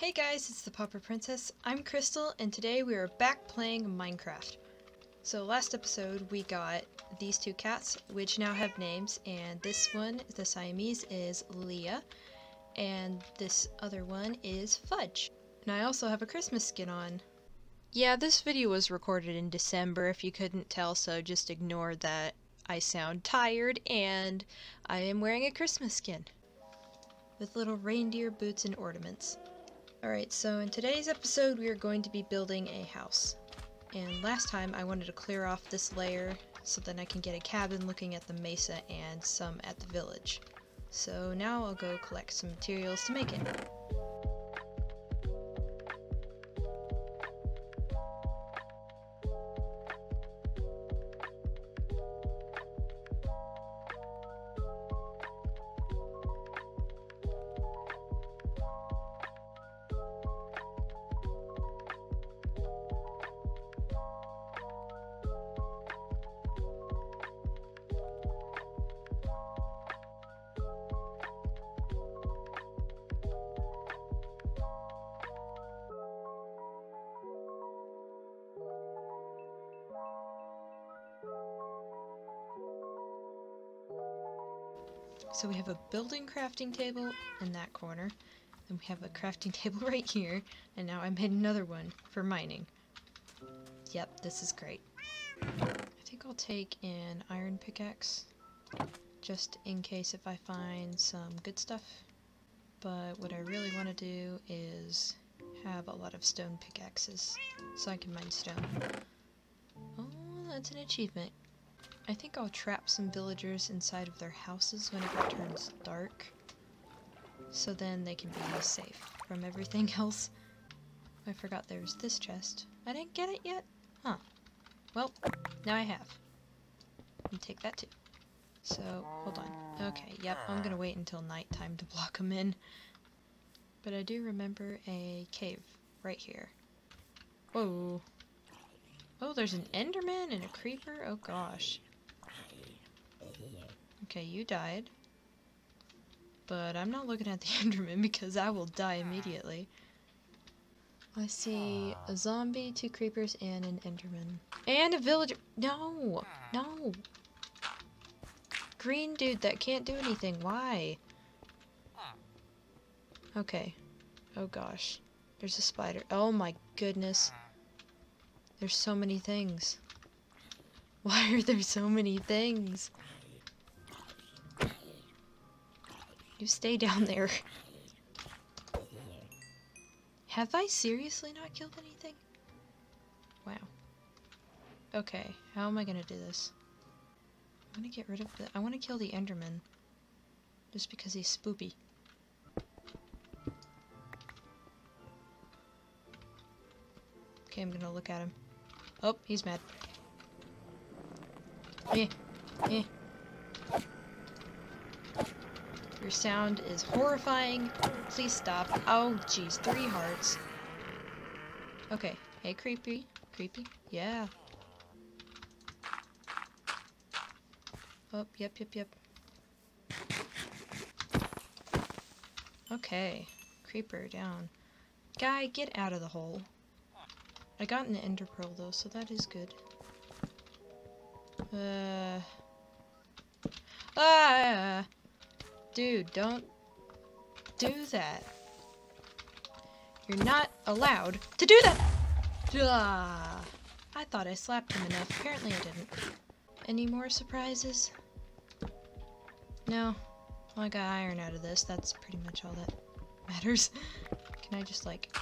Hey guys, it's the Pauper Princess. I'm Crystal, and today we are back playing Minecraft. So last episode we got these two cats, which now have names, and this one, the Siamese, is Leah, and this other one is Fudge. And I also have a Christmas skin on. Yeah, this video was recorded in December if you couldn't tell, so just ignore that I sound tired and I am wearing a Christmas skin with little reindeer boots and ornaments. Alright, so in today's episode we are going to be building a house. And last time I wanted to clear off this layer so then I can get a cabin looking at the mesa and some at the village. So now I'll go collect some materials to make it. So we have a building crafting table in that corner, and we have a crafting table right here, and now I made another one for mining. Yep, this is great. I think I'll take an iron pickaxe, just in case if I find some good stuff. But what I really want to do is have a lot of stone pickaxes, so I can mine stone. Oh, that's an achievement. I think I'll trap some villagers inside of their houses whenever it turns dark. So then they can be safe from everything else. I forgot there was this chest. I didn't get it yet? Huh. Well, now I have. And take that too. So, hold on. Okay, yep, I'm gonna wait until nighttime to block them in. But I do remember a cave right here. Whoa. Oh, there's an enderman and a creeper? Oh gosh. Okay, you died. But I'm not looking at the Enderman because I will die immediately. I see a zombie, two creepers, and an Enderman. And a villager! No! No! Green dude that can't do anything. Why? Okay. Oh gosh. There's a spider. Oh my goodness. There's so many things. Why are there so many things? You stay down there. Have I seriously not killed anything? Wow. Okay, how am I gonna do this? I'm gonna get rid of the- I wanna kill the Enderman. Just because he's spoopy. Okay, I'm gonna look at him. Oh, he's mad. Eh, eh. Your sound is horrifying. Please stop. Oh, jeez. Three hearts. Okay. Hey, creepy. Creepy. Yeah. Oh, yep, yep, yep. Okay. Creeper down. Guy, get out of the hole. I got an ender pearl, though, so that is good. Uh... Ah! Dude, don't do that. You're not allowed to do that! Ah, I thought I slapped him enough. Apparently I didn't. Any more surprises? No. Well, I got iron out of this. That's pretty much all that matters. Can I just, like...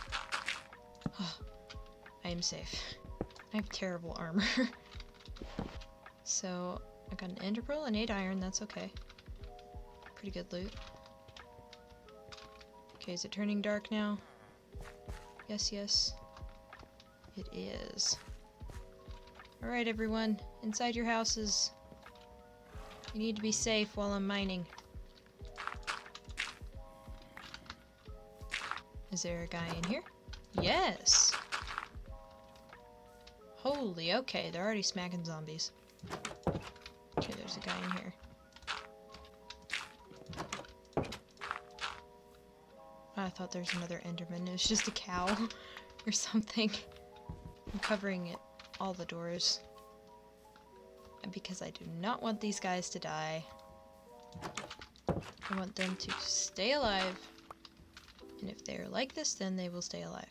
Oh, I am safe. I have terrible armor. so, I got an ender and 8 iron. That's okay. Pretty good loot. Okay, is it turning dark now? Yes, yes. It is. Alright, everyone. Inside your houses. You need to be safe while I'm mining. Is there a guy in here? Yes! Holy, okay, they're already smacking zombies. Okay, there's a guy in here. I thought there's another Enderman. It was just a cow or something. I'm covering it, all the doors. Because I do not want these guys to die. I want them to stay alive. And if they're like this, then they will stay alive.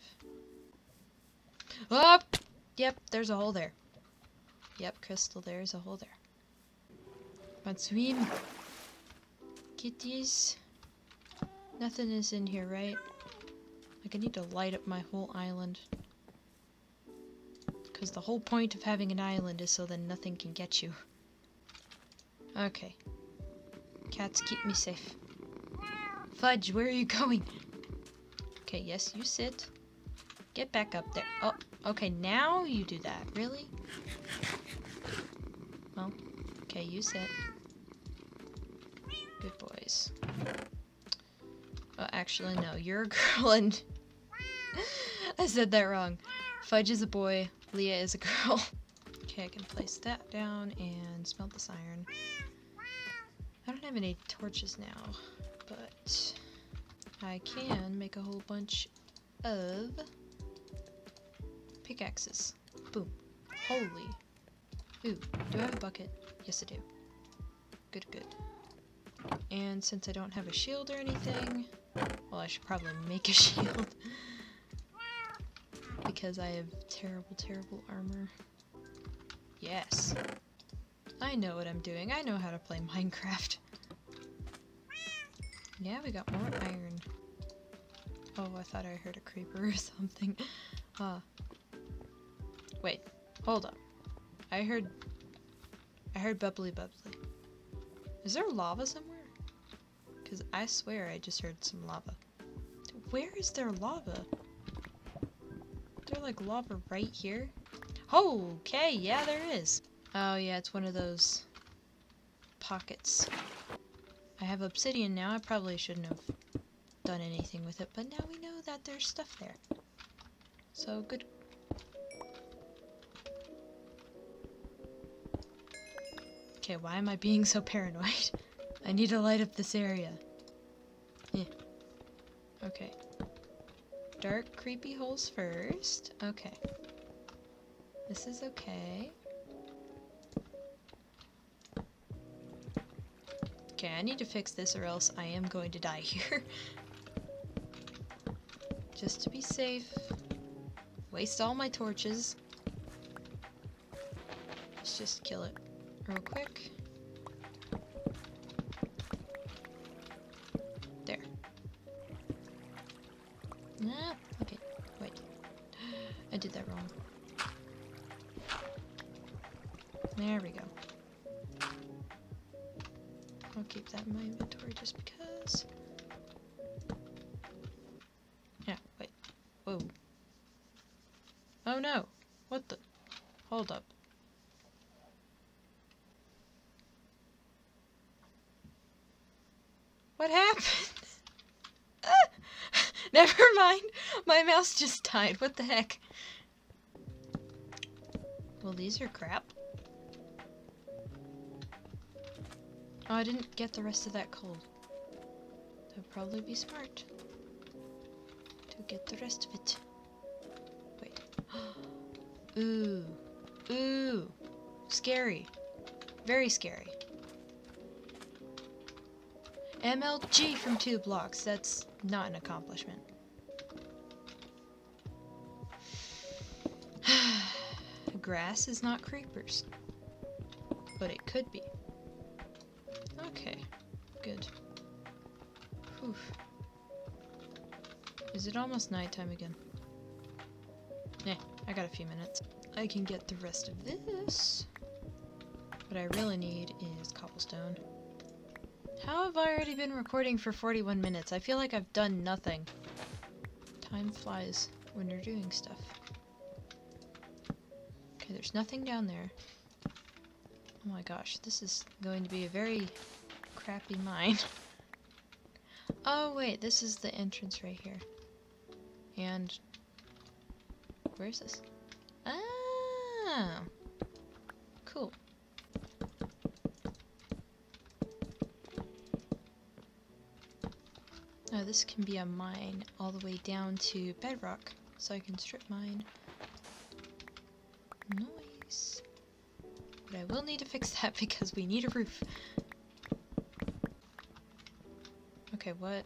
Oh! Yep, there's a hole there. Yep, Crystal, there's a hole there. But swim. Kitties. Nothing is in here, right? Like, I need to light up my whole island. Because the whole point of having an island is so then nothing can get you. Okay. Cats, keep me safe. Fudge, where are you going? Okay, yes, you sit. Get back up there. Oh, okay, now you do that. Really? Well, okay, you sit. Good boys. Actually, no. You're a girl and... I said that wrong. Fudge is a boy. Leah is a girl. okay, I can place that down and smelt this iron. I don't have any torches now, but I can make a whole bunch of pickaxes. Boom. Holy. Ooh, do I have a bucket? Yes, I do. Good, good. And since I don't have a shield or anything, well, I should probably make a shield. because I have terrible, terrible armor. Yes. I know what I'm doing. I know how to play Minecraft. Yeah, we got more iron. Oh, I thought I heard a creeper or something. Uh. Wait, hold up. I heard... I heard bubbly bubbly. Is there lava somewhere? Because I swear I just heard some lava. Where is there lava? Is there like lava right here? Okay, yeah there is. Oh yeah, it's one of those pockets. I have obsidian now, I probably shouldn't have done anything with it, but now we know that there's stuff there. So good. Okay, why am I being so paranoid? I need to light up this area. Okay. Dark, creepy holes first. Okay. This is okay. Okay, I need to fix this or else I am going to die here. Just to be safe. Waste all my torches. Let's just kill it real quick. Did that wrong. There we go. I'll keep that in my inventory just because. Yeah, wait. Whoa. Oh no! What the? Hold up. Just died. What the heck? Well, these are crap. Oh, I didn't get the rest of that coal. That would probably be smart. To get the rest of it. Wait. Ooh. Ooh. Scary. Very scary. MLG from two blocks. That's not an accomplishment. Grass is not creepers. But it could be. Okay, good. Is it almost nighttime again? Yeah, I got a few minutes. I can get the rest of this. What I really need is cobblestone. How have I already been recording for 41 minutes? I feel like I've done nothing. Time flies when you're doing stuff. There's nothing down there. Oh my gosh, this is going to be a very crappy mine. oh wait, this is the entrance right here. And... Where's this? Ah! Cool. This this can be a mine all the way down to bedrock, so I can strip mine. Nice. But I will need to fix that because we need a roof. Okay, what?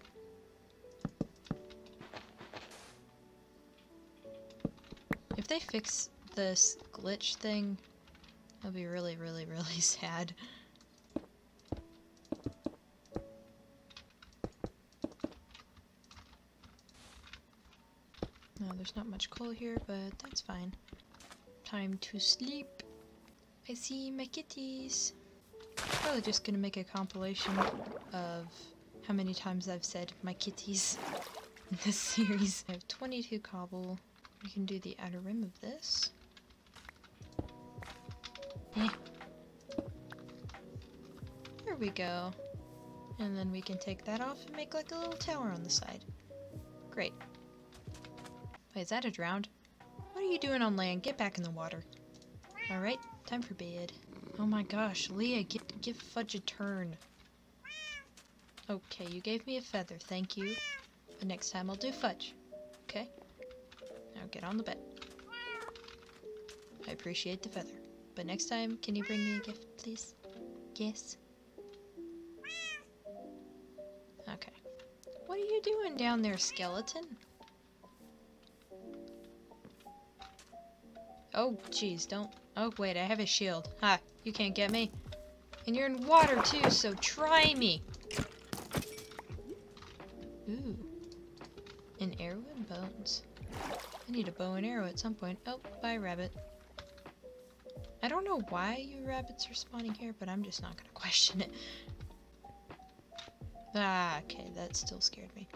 If they fix this glitch thing, I'll be really, really, really sad. No, there's not much coal here, but that's fine. Time to sleep. I see my kitties. Probably just gonna make a compilation of how many times I've said my kitties in this series. I have 22 cobble. We can do the outer rim of this. Eh. There we go. And then we can take that off and make like a little tower on the side. Great. Wait, is that a drowned? What are you doing on land? Get back in the water. Alright, time for bed. Oh my gosh, Leah, give, give Fudge a turn. Okay, you gave me a feather, thank you. But next time I'll do Fudge. Okay? Now get on the bed. I appreciate the feather. But next time, can you bring me a gift, please? Yes. Okay. What are you doing down there, skeleton? Oh, jeez, don't... Oh, wait, I have a shield. Ha, you can't get me. And you're in water, too, so try me. Ooh. An arrow and bones. I need a bow and arrow at some point. Oh, bye, rabbit. I don't know why you rabbits are spawning here, but I'm just not gonna question it. Ah, okay, that still scared me.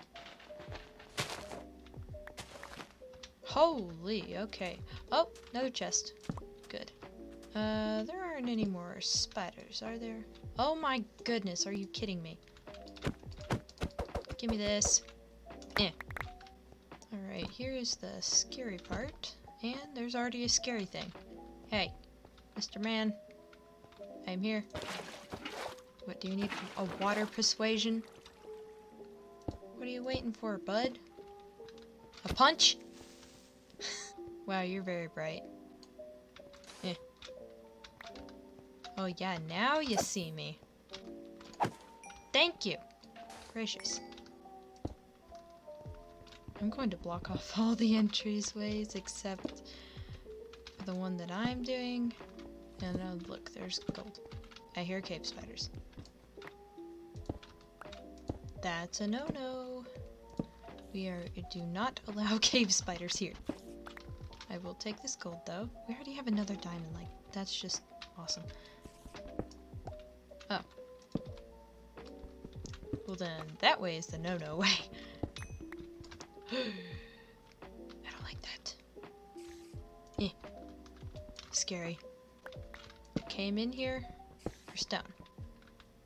Holy, okay. Oh, another chest. Good. Uh, there aren't any more spiders, are there? Oh my goodness, are you kidding me? Give me this. Eh. Alright, here's the scary part. And there's already a scary thing. Hey, Mr. Man. I'm here. What do you need? A water persuasion? What are you waiting for, bud? A punch? Wow, you're very bright. Eh. Oh yeah, now you see me. Thank you. Gracious. I'm going to block off all the entries ways except the one that I'm doing. And uh, look, there's gold. I hear cave spiders. That's a no-no. We are do not allow cave spiders here. I will take this gold though. We already have another diamond, like, that's just awesome. Oh. Well then, that way is the no-no way. I don't like that. Eh. Scary. Came in here for stone.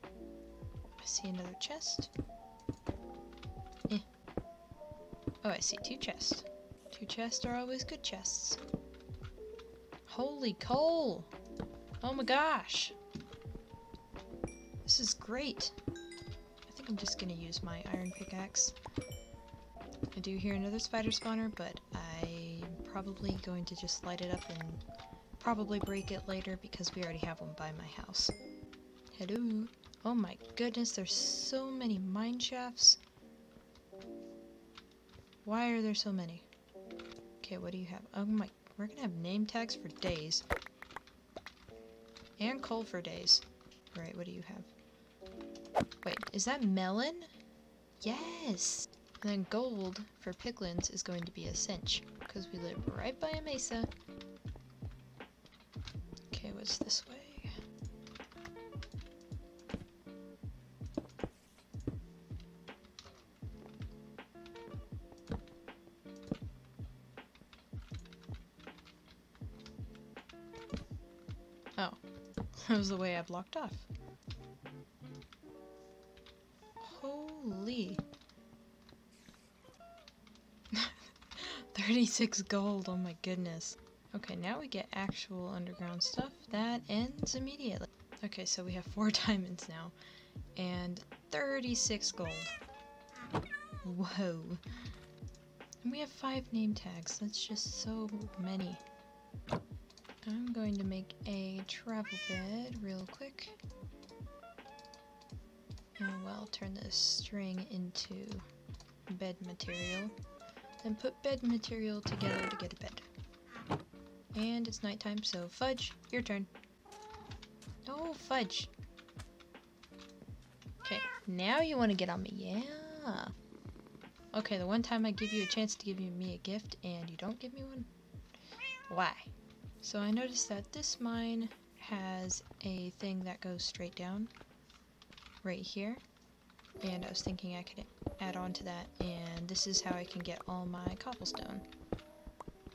I see another chest. Eh. Oh, I see two chests. Two chests are always good chests. Holy coal! Oh my gosh! This is great. I think I'm just gonna use my iron pickaxe. I do hear another spider spawner, but I'm probably going to just light it up and probably break it later because we already have one by my house. Hello! Oh my goodness, there's so many mine shafts. Why are there so many? Okay, what do you have? Oh my, we're gonna have name tags for days. And coal for days. Right, what do you have? Wait, is that melon? Yes! And then gold for piglins is going to be a cinch, because we live right by a mesa. Okay, what's this way? that was the way I blocked off. Holy. 36 gold, oh my goodness. Okay, now we get actual underground stuff. That ends immediately. Okay, so we have four diamonds now. And 36 gold. Whoa. And we have five name tags. That's just so many. I'm going to make a travel bed real quick. And well, turn this string into bed material. Then put bed material together to get a bed. And it's nighttime, so Fudge, your turn. Oh, Fudge. Okay, now you want to get on me, yeah. Okay, the one time I give you a chance to give me a gift and you don't give me one? Why? So I noticed that this mine has a thing that goes straight down right here. And I was thinking I could add on to that, and this is how I can get all my cobblestone.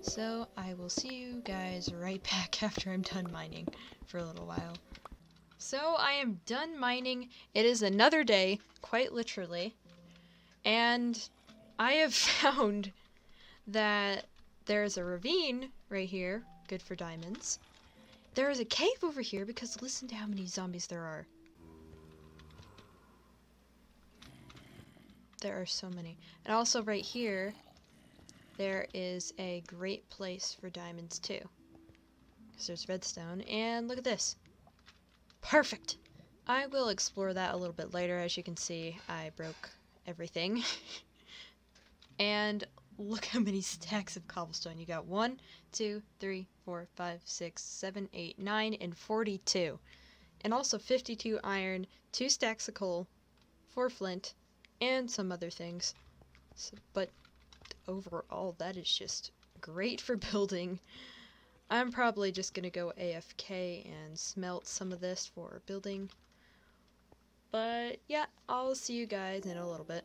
So I will see you guys right back after I'm done mining for a little while. So I am done mining. It is another day, quite literally. And I have found that there's a ravine right here, good for diamonds. There is a cave over here because listen to how many zombies there are. There are so many. And also right here, there is a great place for diamonds too. Because there's redstone. And look at this. Perfect! I will explore that a little bit later. As you can see, I broke everything. and look how many stacks of cobblestone. You got one, two, three, four, five, six, seven, eight, nine, and 42. And also 52 iron, two stacks of coal, four flint, and some other things. So, but overall, that is just great for building. I'm probably just gonna go AFK and smelt some of this for building. But yeah, I'll see you guys in a little bit.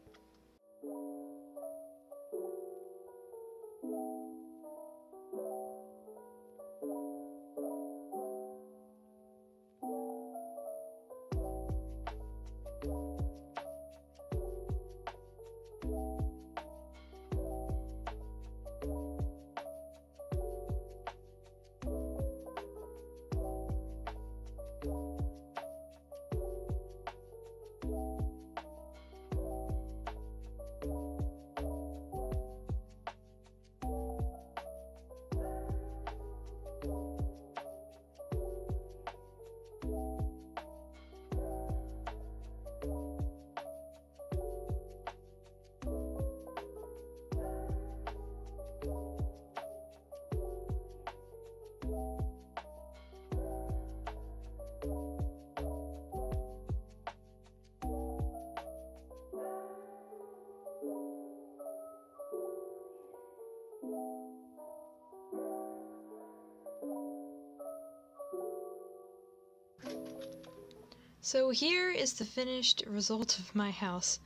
So here is the finished result of my house.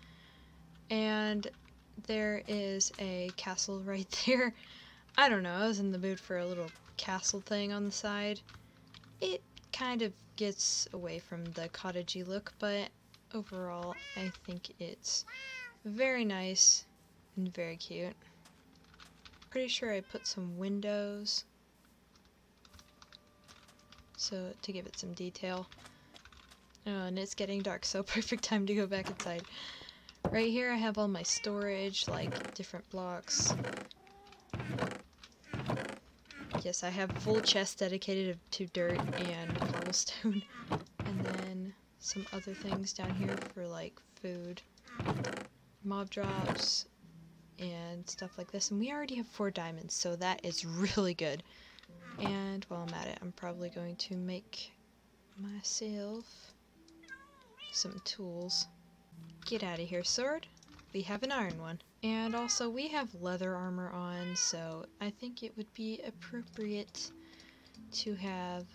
And there is a castle right there. I don't know, I was in the mood for a little castle thing on the side. It kind of gets away from the cottagey look, but overall I think it's very nice and very cute. Pretty sure I put some windows so to give it some detail. Oh, and it's getting dark, so perfect time to go back inside. Right here I have all my storage, like different blocks. Yes, I have full chest dedicated to dirt and cobblestone. And then some other things down here for like food, mob drops, and stuff like this. And we already have four diamonds, so that is really good. And while I'm at it, I'm probably going to make myself some tools. Get out of here, sword. We have an iron one. And also, we have leather armor on, so I think it would be appropriate to have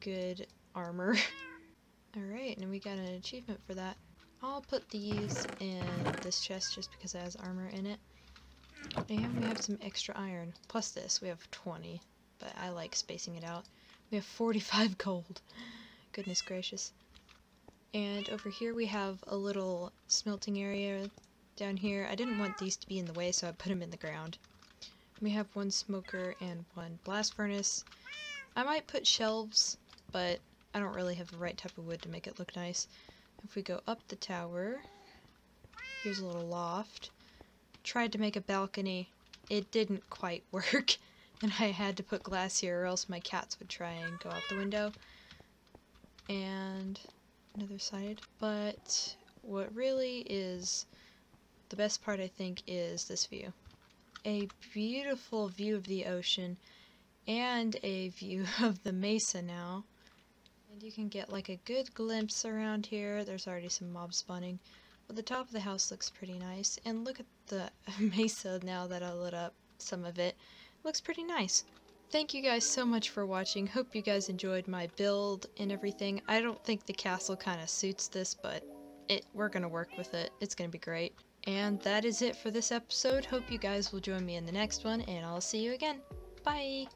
good armor. Alright, and we got an achievement for that. I'll put these in this chest just because it has armor in it. And we have some extra iron. Plus this, we have 20, but I like spacing it out. We have 45 gold. Goodness gracious. And over here we have a little smelting area down here. I didn't want these to be in the way, so I put them in the ground. We have one smoker and one blast furnace. I might put shelves, but I don't really have the right type of wood to make it look nice. If we go up the tower, Here's a little loft. Tried to make a balcony. It didn't quite work. And I had to put glass here or else my cats would try and go out the window. And another side. But what really is the best part I think is this view. A beautiful view of the ocean and a view of the mesa now. And you can get like a good glimpse around here. There's already some mob spawning. But the top of the house looks pretty nice. And look at the mesa now that I lit up some of it. Looks pretty nice. Thank you guys so much for watching. Hope you guys enjoyed my build and everything. I don't think the castle kind of suits this, but it we're going to work with it. It's going to be great. And that is it for this episode. Hope you guys will join me in the next one, and I'll see you again. Bye!